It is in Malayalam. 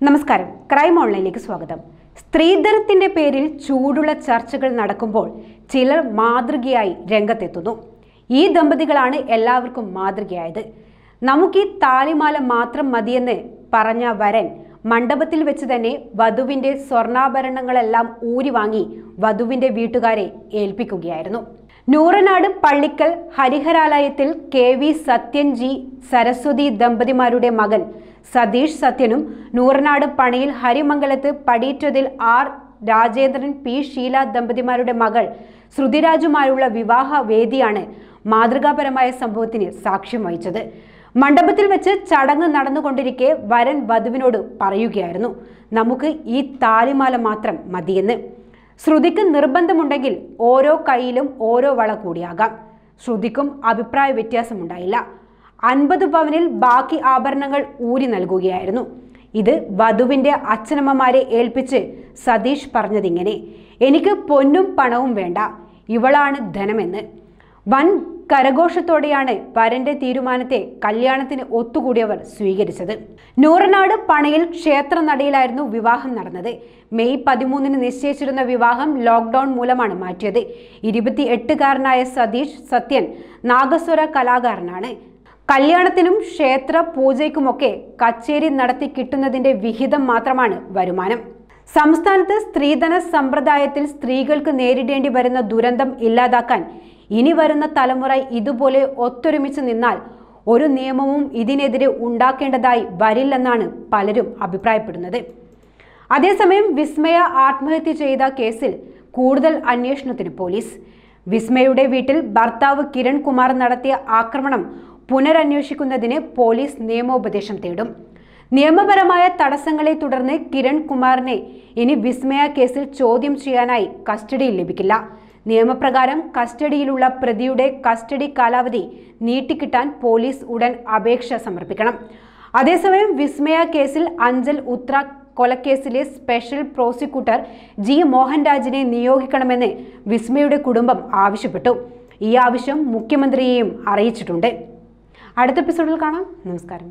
നമസ്കാരം. ക്രൈം ഓൺലൈനിലേക്ക് സ്വാഗതം. സ്ത്രീധനത്തിന്റെ പേരിൽ ചൂടുള്ള ചർച്ചകൾ നടക്കുമ്പോൾ ചിലർ മാതൃകയായി രംഗത്തെത്തുന്നു. ഈ ദമ്പതികളാണ് എല്ലാവർക്കും മാതൃകയായത്. നമുക്ക് ഈ താലിമാല മാത്രം മതിയെന്ന് പറഞ്ഞ വരൻ മണ്ഡപത്തിൽ വെച്ച് തന്നെ വധുവിന്റെ സ്വർണാഭരണങ്ങളെല്ലാം ഊരി വാങ്ങി വധുവിന്റെ വീട്ടുകാരെ ഏൽപ്പിക്കുകയായിരുന്നു. നൂറനാട് പള്ളിക്കൽ ഹരിഹരാലയത്തിൽ കെ വി സത്യൻജി സരസ്വതി ദമ്പതിമാരുടെ മകൻ സതീഷ് സത്യനും നൂറനാട് പണിയിൽ ഹരിമംഗലത്ത് പടിയേറ്റതിൽ ആർ രാജേന്ദ്രൻ പി ഷീല ദമ്പതിമാരുടെ മകൾ ശ്രുതിരാജുമായുള്ള വിവാഹ വേദിയാണ് മാതൃകാപരമായ സംഭവത്തിന് സാക്ഷ്യം വഹിച്ചത്. മണ്ഡപത്തിൽ വെച്ച് ചടങ്ങ് നടന്നുകൊണ്ടിരിക്കെ വരൻ വധുവിനോട് പറയുകയായിരുന്നു. നമുക്ക് ഈ താലിമാല മാത്രം മതിയെന്ന്. ശ്രുതിക്ക് നിർബന്ധമുണ്ടെങ്കിൽ ഓരോ കൈയിലും ഓരോ വള കൂടിയാകാം. ശ്രുതിക്കും അഭിപ്രായ വ്യത്യാസമുണ്ടായില്ല. അൻപത് പവനിൽ ബാക്കി ആഭരണങ്ങൾ ഊരി നൽകുകയായിരുന്നു. ഇത് വധുവിന്റെ അച്ഛനമ്മമാരെ ഏൽപ്പിച്ച് സതീഷ് പറഞ്ഞതിങ്ങനെ എനിക്ക് പൊന്നും പണവും വേണ്ട ഇവളാണ് ധനമെന്ന്. വൻ കരഘോഷത്തോടെയാണ് വരന്റെ തീരുമാനത്തെ കല്യാണത്തിന് ഒത്തുകൂടിയവർ സ്വീകരിച്ചത്. നൂറനാട് പണയിൽ ക്ഷേത്ര നടയിലായിരുന്നു വിവാഹം നടന്നത്. മെയ് പതിമൂന്നിന് നിശ്ചയിച്ചിരുന്ന വിവാഹം ലോക്ക്ഡൌൺ മൂലമാണ് മാറ്റിയത്. ഇരുപത്തി എട്ടുകാരനായ സതീഷ് സത്യൻ നാഗസ്വര കലാകാരനാണ്. കല്യാണത്തിനും ക്ഷേത്ര പൂജയ്ക്കുമൊക്കെ കച്ചേരി നടത്തി കിട്ടുന്നതിന്റെ വിഹിതം മാത്രമാണ് വരുമാനം. സംസ്ഥാനത്ത് സ്ത്രീധന സമ്പ്രദായത്തിൽ സ്ത്രീകൾക്ക് നേരിടേണ്ടി വരുന്ന ദുരന്തം ഇല്ലാതാക്കാൻ ഇനി വരുന്ന തലമുറ ഇതുപോലെ ഒത്തൊരുമിച്ച് നിന്നാൽ ഒരു നിയമവും ഇതിനെതിരെ ഉണ്ടാക്കേണ്ടതായി വരില്ലെന്നാണ് പലരും അഭിപ്രായപ്പെടുന്നത്. അതേസമയം വിസ്മയ ആത്മഹത്യ ചെയ്ത കേസിൽ കൂടുതൽ അന്വേഷണത്തിന് പോലീസ്. വിസ്മയുടെ വീട്ടിൽ ഭർത്താവ് കിരൺ കുമാർ നടത്തിയ ആക്രമണം പുനരന്വേഷിക്കുന്നതിന് പോലീസ് നിയമോപദേശം തേടും. നിയമപരമായ തടസ്സങ്ങളെ തുടർന്ന് കിരൺ കുമാറിനെ ഇനി വിസ്മയ കേസിൽ ചോദ്യം ചെയ്യാനായി കസ്റ്റഡിയിൽ ലഭിക്കില്ല. നിയമപ്രകാരം കസ്റ്റഡിയിലുള്ള പ്രതിയുടെ കസ്റ്റഡി കാലാവധി നീട്ടിക്കിട്ടാൻ പോലീസ് ഉടൻ അപേക്ഷ സമർപ്പിക്കണം. അതേസമയം വിസ്മയ കേസിൽ അഞ്ചൽ ഉത്ര കൊലക്കേസിലെ സ്പെഷ്യൽ പ്രോസിക്യൂട്ടർ ജി മോഹൻരാജിനെ നിയോഗിക്കണമെന്ന് വിസ്മയുടെ കുടുംബം ആവശ്യപ്പെട്ടു. ഈ ആവശ്യം മുഖ്യമന്ത്രിയെയും അറിയിച്ചിട്ടുണ്ട്. അടുത്ത എപ്പിസോഡിൽ കാണാം. നമസ്കാരം.